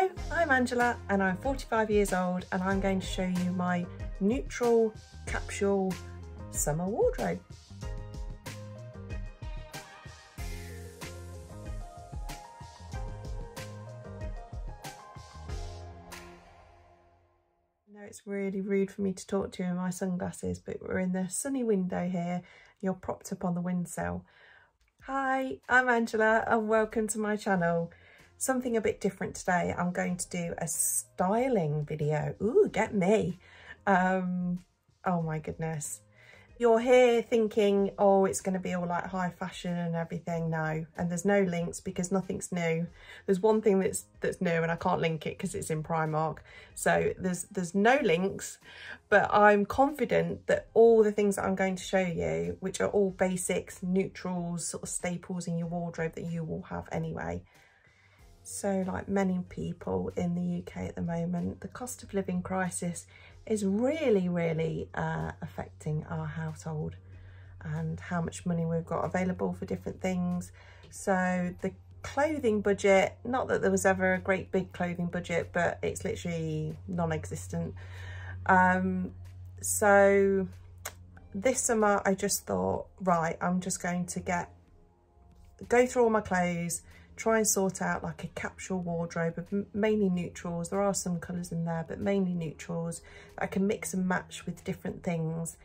Hello, I'm Angela and I'm 45 years old and I'm going to show you my neutral capsule summer wardrobe. know it's really rude for me to talk to you in my sunglasses, but we're in the sunny window here. You're propped up on the windsill. Hi, I'm Angela and welcome to my channel. Something a bit different today. I'm going to do a styling video. Ooh, get me. Um, oh my goodness you're here thinking, oh, it's going to be all like high fashion and everything. No, and there's no links because nothing's new. There's one thing that's that's new and I can't link it because it's in Primark. So there's there's no links, but I'm confident that all the things that I'm going to show you, which are all basics, neutrals, sort of staples in your wardrobe that you will have anyway. So like many people in the UK at the moment, the cost of living crisis is really, really uh, affecting our household and how much money we've got available for different things. So the clothing budget, not that there was ever a great big clothing budget, but it's literally non-existent. Um, so this summer I just thought, right, I'm just going to get, go through all my clothes, try and sort out like a capsule wardrobe of mainly neutrals. There are some colours in there, but mainly neutrals. That I can mix and match with different things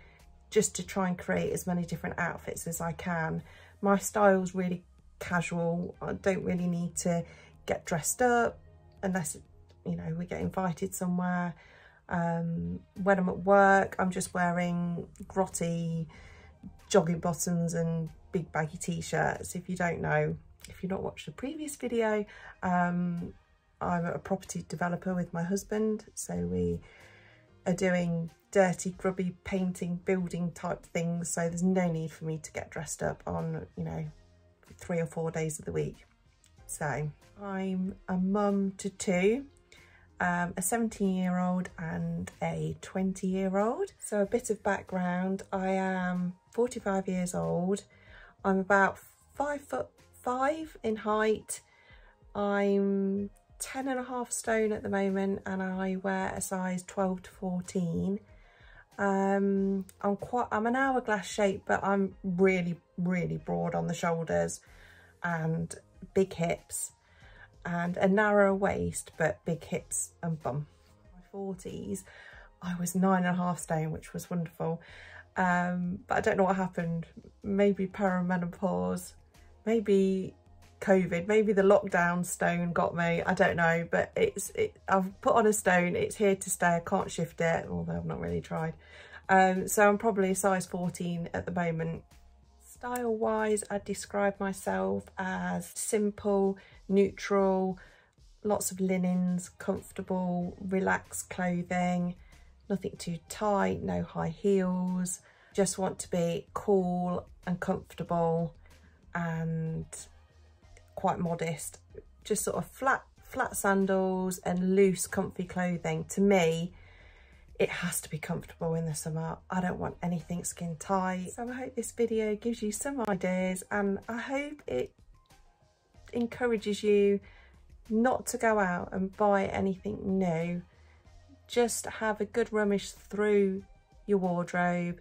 just to try and create as many different outfits as I can. My style's really casual. I don't really need to get dressed up unless, you know, we get invited somewhere. Um, when I'm at work, I'm just wearing grotty jogging bottoms and big baggy t-shirts. If you don't know, if you've not watched the previous video, um, I'm a property developer with my husband. So we are doing dirty, grubby painting, building type things. So there's no need for me to get dressed up on, you know, three or four days of the week. So I'm a mum to two, um, a 17 year old and a 20 year old. So a bit of background, I am 45 years old. I'm about five foot five in height. I'm 10 and a half stone at the moment and I wear a size 12 to 14. Um, I'm quite, I'm an hourglass shape, but I'm really, really broad on the shoulders and big hips and a narrow waist, but big hips and bum. My 40s, I was nine and a half stone, which was wonderful. Um, but I don't know what happened. Maybe perimenopause maybe COVID, maybe the lockdown stone got me, I don't know, but it's, it, I've put on a stone, it's here to stay, I can't shift it, although I've not really tried. Um, so I'm probably a size 14 at the moment. Style wise, I'd describe myself as simple, neutral, lots of linens, comfortable, relaxed clothing, nothing too tight, no high heels, just want to be cool and comfortable and quite modest. Just sort of flat, flat sandals and loose, comfy clothing. To me, it has to be comfortable in the summer. I don't want anything skin tight. So I hope this video gives you some ideas and I hope it encourages you not to go out and buy anything new. Just have a good rummage through your wardrobe